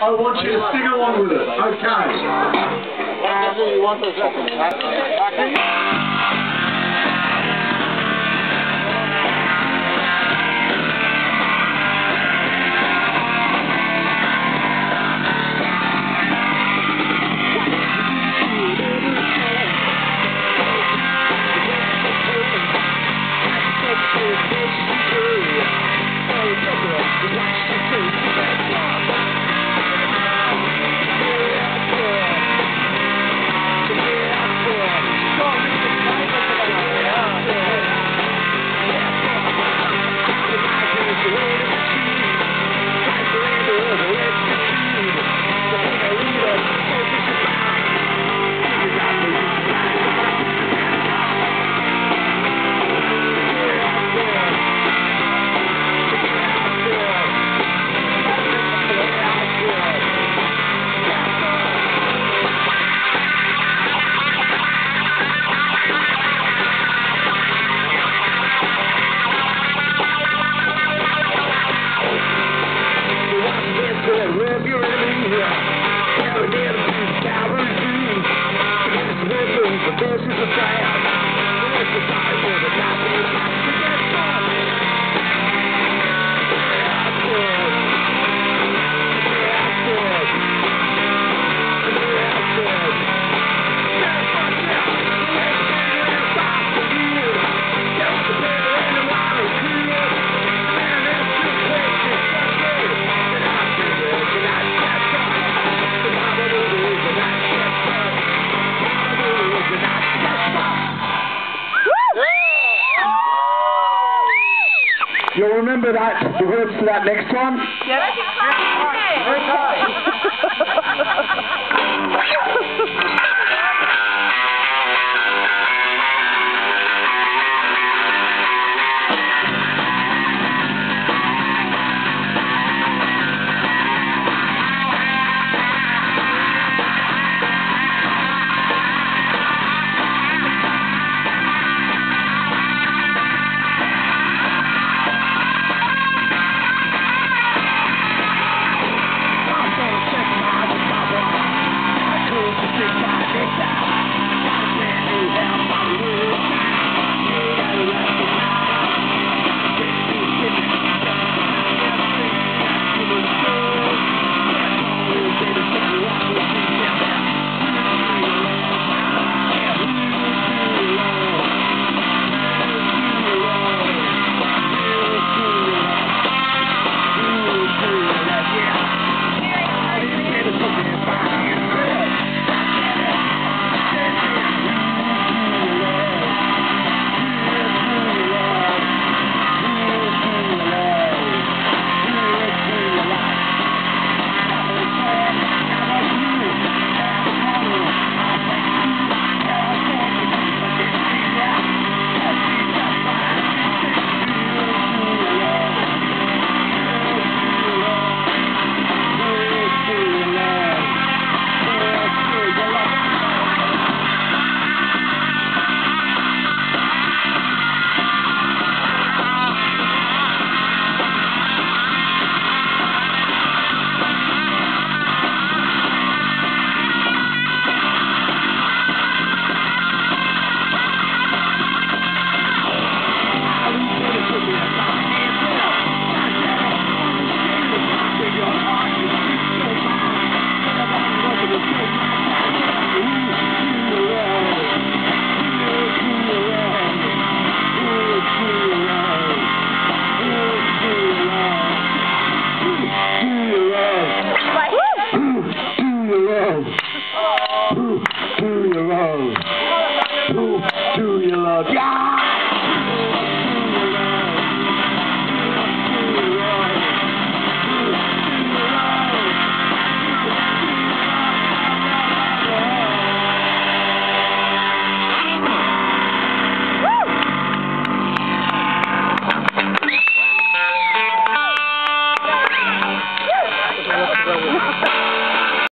I want you to sing along with us. Okay. remember that, the words to that next one? Yeah, that's fine. goes. Who do you love? Yeah!